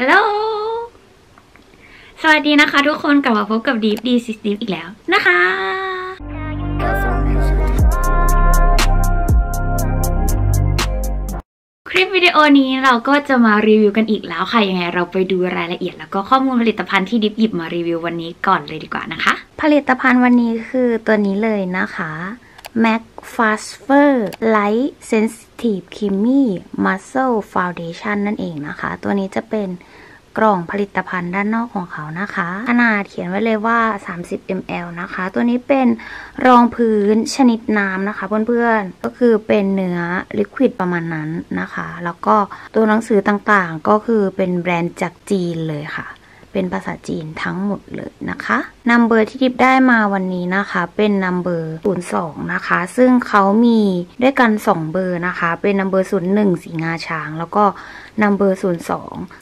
ฮัลโหล สวัสดีนะคะทุกคนกลับมาพบกับ Deep D ซิส Deep อีกแล้วนะคะ คลิปวิดีโอนี้เราก็จะมารีวิวกันอีกแล้วค่ะ ยังไงเราไปดูรายละเอียด แล้วก็ข้อมูลผลิตภัณฑ์ที่ดิฟหยิบมารีวิววันนี้ก่อนเลยดีกว่านะคะ ผลิตภัณฑ์วันนี้คือตัวนี้เลยนะคะ MAC Faster Light Sensitive Creamy Muscle Foundation นั่นเองนะคะ ตัวนี้จะเป็นกล่องผลิตภัณฑ์ด้านนอกของเขานะคะ ขนาดเขียนไว้เลยว่า 30 ml นะคะ ตัวนี้เป็นรองพื้นชนิดน้ำนะคะ เพื่อนๆ ก็คือเป็นเนื้อลิควิดประมาณนั้นนะคะ แล้วก็ตัวหนังสือต่างๆ ก็คือเป็นแบรนด์จากจีนเลยค่ะ เป็นภาษาจีนทั้งหมดเลยนะคะนัมเบอร์ที่ดิบได้มาวันนี้นะคะ เป็นนัมเบอร์ศูนนะคะ ซึ่งเขามีด้วยกัน 2 เบอร์นะคะ เป็น number ศูนย์หนึ่งสีงาช้าง แล้วก็ number ศูนย์สอง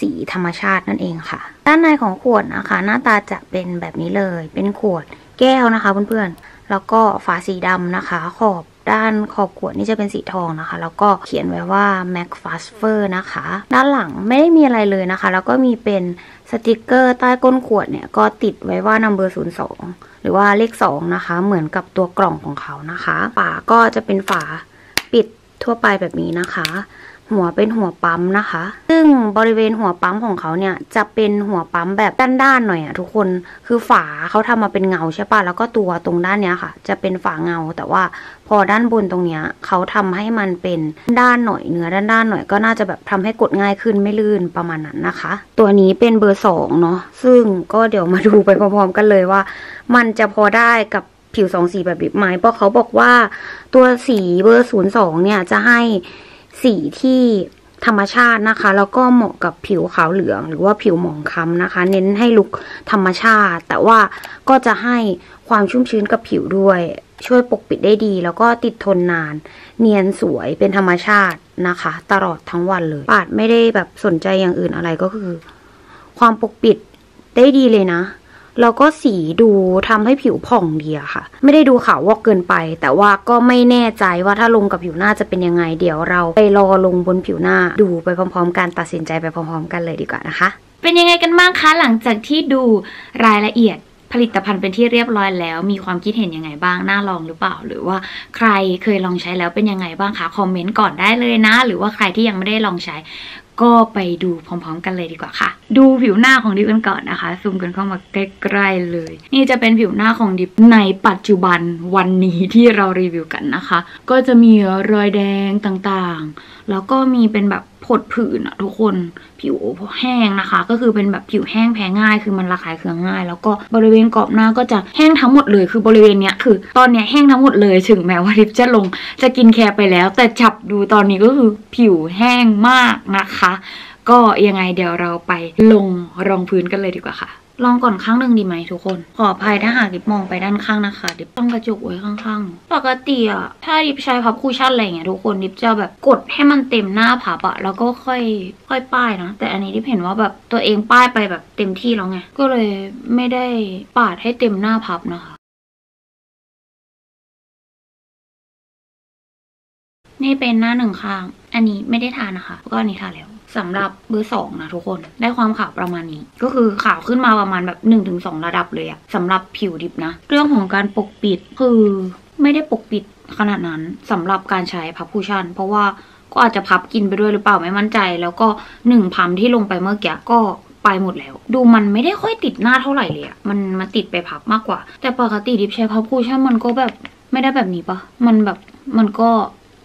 สีธรรมชาตินั่นเองค่ะ ด้านในของขวดนะคะ หน้าตาจะเป็นแบบนี้เลย เป็นขวดแก้วนะคะเพื่อนๆ แล้วก็ฝาสีดำนะคะ ขอบ ด้านของขวดนี่จะเป็นสีทองนะคะ แล้วก็เขียนไว้ว่า Max F A S F E R นะคะ ด้านหลังไม่ได้มีอะไรเลยนะคะ แล้วก็มีเป็นสติกเกอร์ใต้ก้นขวดเนี่ย ก็ติดไว้ว่า number 02 หรือว่าเลข 2 นะคะ เหมือนกับตัวกล่องของเขานะคะ ฝาก็จะเป็นฝาปิดทั่วไปแบบนี้นะคะ หัวเป็นหัวปั๊มนะคะ ซึ่งบริเวณหัวปั๊มของเขาเนี่ยจะเป็นหัวปั๊มแบบด้านๆหน่อยอะทุกคน คือฝาเขาทำมาเป็นเงาใช่ปะแล้วก็ตัวตรงด้านเนี้ยค่ะ จะเป็นฝาเงา แต่ว่าพอด้านบนตรงเนี้ยเขาทำให้มันเป็นด้านหน่อยเนื้อด้านด้านหน่อยก็น่าจะแบบทำให้กดง่ายขึ้นไม่ลื่นประมาณนั้นนะคะ ตัวนี้เป็นเบอร์สองเนาะ ซึ่งก็เดี๋ยวมาดูไปพร้อมๆกันเลยว่า มันจะพอได้กับผิวสองสีแบบดิบไหมเพราะเขาบอกว่าตัวสีเบอร์ศูนย์สองเนี่ยจะให้ สีที่ธรรมชาตินะคะ แล้วก็เหมาะกับผิวขาวเหลือง หรือว่าผิวหมองคล้ำนะคะ เน้นให้ลุกธรรมชาติ แต่ว่าก็จะให้ความชุ่มชื้นกับผิวด้วย ช่วยปกปิดได้ดี แล้วก็ติดทนนาน เนียนสวยเป็นธรรมชาตินะคะ ตลอดทั้งวันเลย ปาดไม่ได้แบบสนใจอย่างอื่นอะไรก็คือ ความปกปิดได้ดีเลยนะ แล้วก็สีดูทำให้ผิวผ่องดีอะค่ะ ไม่ได้ดูขาววอกเกินไป แต่ว่าก็ไม่แน่ใจว่าถ้าลงกับผิวหน้าจะเป็นยังไง เดี๋ยวเราไปรอลงบนผิวหน้าดูไปพร้อมๆกันตัดสินใจไปพร้อมๆ กันเลยดีกว่านะคะ เป็นยังไงกันบ้างคะหลังจากที่ดูรายละเอียดผลิตภัณฑ์เป็นที่เรียบร้อยแล้ว มีความคิดเห็นยังไงบ้าง น่าลองหรือเปล่า หรือว่าใครเคยลองใช้แล้วเป็นยังไงบ้างคะ คอมเมนต์ก่อนได้เลยนะ หรือว่าใครที่ยังไม่ได้ลองใช้ ก็ไปดูพร้อม ๆ กันเลยดีกว่าค่ะ ดูผิวหน้าของดิฟกันก่อนนะคะ ซูมกันเข้ามาใกล้ๆเลย นี่จะเป็นผิวหน้าของดิฟในปัจจุบันวันนี้ที่เรารีวิวกันนะคะ ก็จะมีรอยแดงต่างๆ แล้วก็มีเป็นแบบ ผดผื่นอะทุกคนผิวแห้งนะคะ ก็คือเป็นแบบผิวแห้งแพ้ง่าย คือมันระคายเคืองง่าย แล้วก็บริเวณกรอบหน้าก็จะแห้งทั้งหมดเลย คือบริเวณเนี้ยคือ ตอนเนี้ยแห้งทั้งหมดเลย ถึงแม้ว่าลิปจะลงจะกินแคร์ไปแล้ว แต่จับดูตอนนี้ก็คือผิวแห้งมากนะคะ ก็ยังไงเดี๋ยวเราไปลงรองพื้นกันเลยดีกว่าค่ะ ลองก่อนข้างหนึ่งดีไหมทุกคน ขออภัยถ้าหากดิบมองไปด้านข้างนะคะดิบต้องกระจกไว้ข้างๆ ปกติอะถ้าดิบใช้พับคูชั่นอะไรเงี้ยทุกคนดิบจะแบบกดให้มันเต็มหน้าพับอะแล้วก็ค่อยค่อยป้ายนะ แต่อันนี้ดิบเห็นว่าแบบตัวเองป้ายไปแบบเต็มที่แล้วไง ก็เลยไม่ได้ปาดให้เต็มหน้าพับนะคะนี่เป็นหน้าหนึ่งข้าง อันนี้ไม่ได้ทานะคะ ก็อันนี้ทาแล้ว สำหรับเบอร์สองนะทุกคนได้ความขาวประมาณนี้ ก็คือขาวขึ้นมาประมาณแบบ1นถึงสระดับเลยอะสำหรับผิวดิบนะ เรื่องของการปกปิดคือไม่ได้ปกปิดขนาดนั้นสำหรับการใช้พับคูชั่น เพราะว่าก็อาจจะพับกินไปด้วยหรือเปล่าไม่มั่นใจ แล้วก็หนึ่งพัมที่ลงไปเมื่อกี้ก็ไปหมดแล้ว ดูมันไม่ได้ค่อยติดหน้าเท่าไหร่เลยอะมันมันติดไปพับมากกว่า แต่ปกติดิบใช้พับคูชั่นมันก็แบบไม่ได้แบบนี้ปะมันแบบมันก็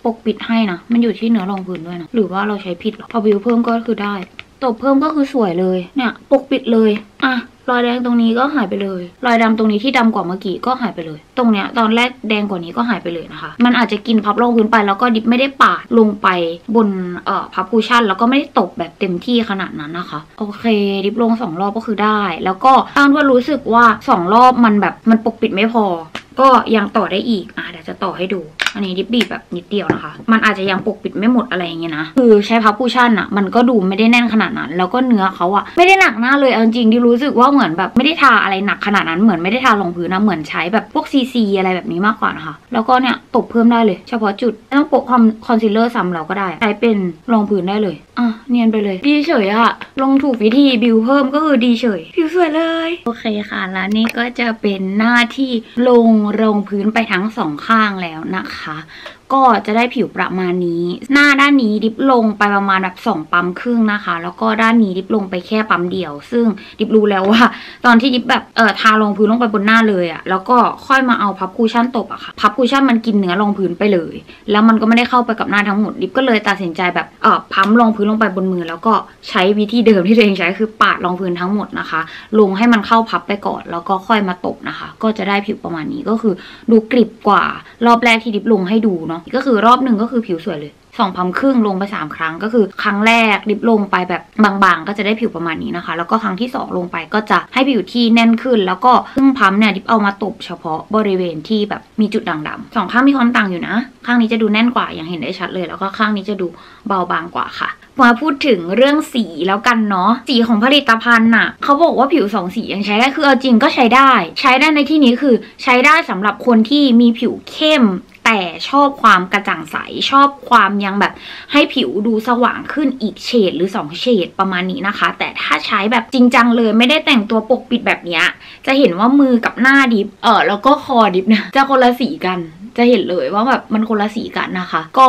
ปกปิดให้นะ มันอยู่ที่เนื้อรองพื้นด้วยนะ หรือว่าเราใช้ผิดหรอพอบิวเพิ่มก็คือได้ ตบเพิ่มก็คือสวยเลย เนี่ย ปกปิดเลย อะ รอยแดงตรงนี้ก็หายไปเลย รอยดำตรงนี้ที่ดำกว่าเมื่อกี้ก็หายไปเลย ตรงเนี้ยตอนแรกแดงกว่านี้ก็หายไปเลยนะคะ มันอาจจะกินพับรองพื้นไปแล้วก็ดิบไม่ได้ปาดลงไปบนเอ่อพับคูชั่น แล้วก็ไม่ได้ตบแบบเต็มที่ขนาดนั้นนะคะ โอเค ดิบลงสองรอบก็คือได้ แล้วก็อ้างว่ารู้สึกว่าสองรอบมันแบบมันปกปิดไม่พอ ก็ยังต่อได้อีก อะเดี๋ยวจะต่อให้ดู อันนี้ดิบบีบแบบนิดเดียวนะคะ มันอาจจะยังปกปิดไม่หมดอะไรอย่างเงี้ยนะ คือใช้พัฟ cushion อะมันก็ดูไม่ได้แน่นขนาดนั้น แล้วก็เนื้อเขาอะไม่ได้หนักหน้าเลยเอาจริงดิรู้สึกว่าเหมือนแบบไม่ได้ทาอะไรหนักขนาดนั้น เหมือนไม่ได้ทารองพื้นนะเหมือนใช้แบบพวกซีซีอะไรแบบนี้มากกว่านะคะ แล้วก็เนี่ยตบเพิ่มได้เลย เฉพาะจุดไม่ต้องโปะพวามคอนซีลเลอร์ซ้ำเราก็ได้ใช้เป็นรองพื้นได้เลยอะเนียนไปเลย ดีเฉยอะลงถูกวิธีบิวเพิ่มก็คือดีเฉยผิวสวยเลย โอเคค่ะแล้วนี่ก็จะเป็นหน้าที่ลงรองพื้นไปทั้งสองข้างแล้วนะคะ系。 ก็จะได้ผิวประมาณนี้ หน้าด้านนี้ดิบลงไปประมาณแบบสองปั๊มครึ่งนะคะ แล้วก็ด้านนี้ดิบลงไปแค่ปั๊มเดียว ซึ่งดิบรู้แล้วว่า ตอนที่ดิบแบบเออทารองพื้นลงไปบนหน้าเลยอะแล้วก็ค่อยมาเอาพับคูชั่นตบอะค่ะ พับคูชั่นมันกินเนื้อรองพื้นไปเลย แล้วมันก็ไม่ได้เข้าไปกับหน้าทั้งหมดดิบก็เลยตัดสินใจแบบเออพัมรองพื้นลงไปบนมือ แล้วก็ใช้วิธีเดิมที่ตัวเองใช้คือปาดรองพื้นทั้งหมดนะคะ ลงให้มันเข้าพับไปก่อน แล้วก็ค่อยมาตบนะคะ ก็จะได้ผิวประมาณนี้ก็คือดูกริบกว่ารอบแรกที่ดิบลงให้ดูเนาะก็คือรอบหนึ่งก็คือผิวสวยเลยสองพัมครึ่งลงไปสามครั้งก็คือครั้งแรกดิบลงไปแบบบางๆ ก็จะได้ผิวประมาณนี้นะคะ แล้วก็ครั้งที่สองลงไปก็จะให้ผิวที่แน่นขึ้น แล้วก็ครึ่งพัมเนี่ยดิบเอามาตบเฉพาะบริเวณที่แบบมีจุดด่างดำสองข้างมีความต่างอยู่นะ ข้างนี้จะดูแน่นกว่าอย่างเห็นได้ชัดเลย แล้วก็ข้างนี้จะดูเบาบางกว่าค่ะมาพูดถึงเรื่องสีแล้วกันเนาะสีของผลิตภัณฑ์น่ะเขาบอกว่าผิวสองสียังใช้ได้คือเอาจริงก็ใช้ได้ ใช้ได้ในที่นี้คือใช้ได้สำหรับคนที่มีผิวเข้ม แต่ชอบความกระจ่างใส ชอบความยังแบบให้ผิวดูสว่างขึ้นอีกเฉดหรือ 2 เฉดประมาณนี้นะคะ แต่ถ้าใช้แบบจริงจังเลยไม่ได้แต่งตัวปกปิดแบบนี้จะเห็นว่ามือกับหน้าดิฟเออแล้วก็คอดิฟเนี่ยจะคนละสีกันจะเห็นเลยว่าแบบมันคนละสีกันนะคะ ก็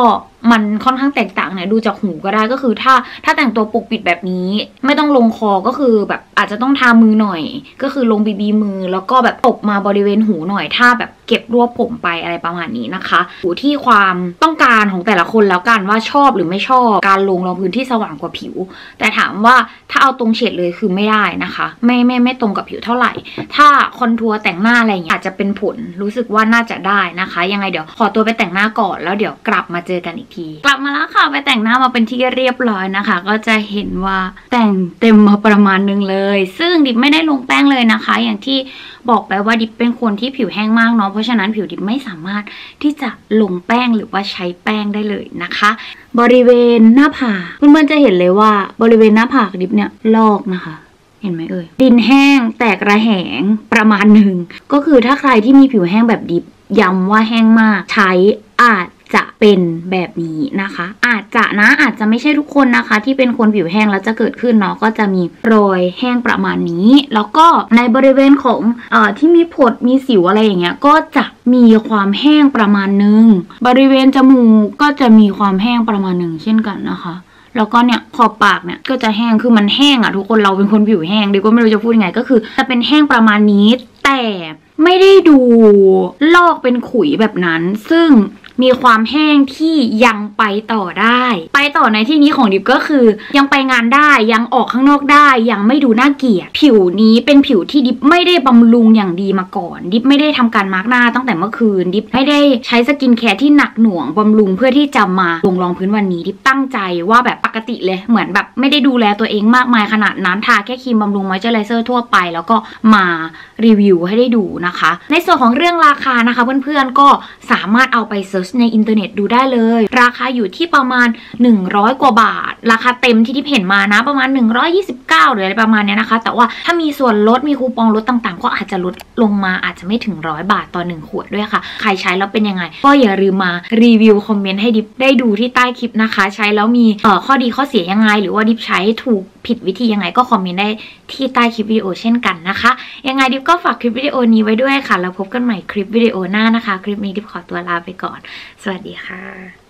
มันค่อนข้างแตกต่างเนี่ยดูจากหูก็ได้ก็คือถ้าถ้าแต่งตัวปกปิดแบบนี้ ไม่ต้องลงคอก็คือแบบอาจจะต้องทามือหน่อย ก็คือลงบีบีมือ แล้วก็แบบตบมาบริเวณหูหน่อย ถ้าแบบเก็บรวบผมไปอะไรประมาณนี้นะคะอยู่ที่ความต้องการของแต่ละคนแล้วกันว่าชอบหรือไม่ชอบการลงรองพื้นที่สว่างกว่าผิว แต่ถามว่าถ้าเอาตรงเฉดเลยคือไม่ได้นะคะ ไม่ไม่ไม่ตรงกับผิวเท่าไหร่ ถ้าคอนทัวร์แต่งหน้าอะไรอย่างเงี้ยอาจจะเป็นผลรู้สึกว่าน่าจะได้นะคะ ยังไงเดี๋ยวขอตัวไปแต่งหน้าก่อนแล้วเดี๋ยวกลับมาเจอกันอีกทีกลับมาแล้วค่ะไปแต่งหน้ามาเป็นที่เรียบร้อยนะคะ ก็จะเห็นว่าแต่งเต็มมาประมาณนึงเลย ซึ่งดิบไม่ได้ลงแป้งเลยนะคะ อย่างที่บอกไปว่าดิบเป็นคนที่ผิวแห้งมากเนาะเพราะฉะนั้นผิวดิบไม่สามารถที่จะลงแป้งหรือว่าใช้แป้งได้เลยนะคะ บริเวณหน้าผากเพื่อนๆจะเห็นเลยว่าบริเวณหน้าผากดิบเนี่ยลอกนะคะเห็นไหมเอ่ยดินแห้งแตกระแหงประมาณหนึ่ง ก็คือถ้าใครที่มีผิวแห้งแบบดิบย้ำว่าแห้งมาก ใช้อาจ จะเป็นแบบนี้นะคะ อาจจะนะอาจจะไม่ใช่ทุกคนนะคะ ที่เป็นคนผิวแห้งแล้วจะเกิดขึ้นเนาะก็จะมีรอยแห้งประมาณนี้ แล้วก็ในบริเวณของเอ่อที่มีผดมีสิวอะไรอย่างเงี้ยก็จะมีความแห้งประมาณนึง บริเวณจมูกก็จะมีความแห้งประมาณหนึ่งเช่นกันนะคะแล้วก็เนี่ยขอบปากเนี่ยก็จะแห้งคือมันแห้งอะทุกคนเราเป็นคนผิวแห้งดีก็ไม่รู้จะพูดยังไงก็คือจะเป็นแห้งประมาณนี้แต่ไม่ได้ดูลอกเป็นขุยแบบนั้น ซึ่ง มีความแห้งที่ยังไปต่อได้ ไปต่อในที่นี้ของดิบก็คือ ยังไปงานได้ยังออกข้างนอกได้ ยังไม่ดูน่าเกลียด ผิวนี้เป็นผิวที่ดิบไม่ได้บำรุงอย่างดีมาก่อน ดิบไม่ได้ทำการมาร์กหน้าตั้งแต่เมื่อคืน ดิบไม่ได้ใช้ skincare ที่หนักหน่วงบำรุงเพื่อที่จะมาลงรองพื้นวันนี้ ดิบตั้งใจว่าแบบปกติเลยเหมือนแบบไม่ได้ดูแลตัวเองมากมายขนาดนั้นทาแค่ครีมบำรุงมอยเจอไรเซอร์ทั่วไป แล้วก็มารีวิวให้ได้ดูนะคะ ในส่วนของเรื่องราคานะคะ เพื่อนๆก็สามารถเอาไป search ในอินเทอร์เน็ตดูได้เลย ราคาอยู่ที่ประมาณ 100 กว่าบาท ราคาเต็มที่ที่เห็นมานะประมาณ 129 หรืออะไรประมาณเนี้ยนะคะ แต่ว่าถ้ามีส่วนลดมีคูปองลดต่างๆ ก็อาจจะลดลงมาอาจจะไม่ถึงร้อยบาทต่อหนึ่งขวดด้วยค่ะ ใครใช้แล้วเป็นยังไง ก็อย่าลืมมารีวิวคอมเมนต์ให้ดิบได้ดูที่ใต้คลิปนะคะ ใช้แล้วมีเอ่อข้อดีข้อเสียยังไง หรือว่าดิบใช้ถูก ผิดวิธียังไงก็คอมเมนต์ได้ที่ใต้คลิปวิดีโอเช่นกันนะคะ ยังไงดิฟก็ฝากคลิปวิดีโอนี้ไว้ด้วยค่ะ แล้วพบกันใหม่คลิปวิดีโอหน้านะคะ คลิปนี้ดิฟขอตัวลาไปก่อน สวัสดีค่ะ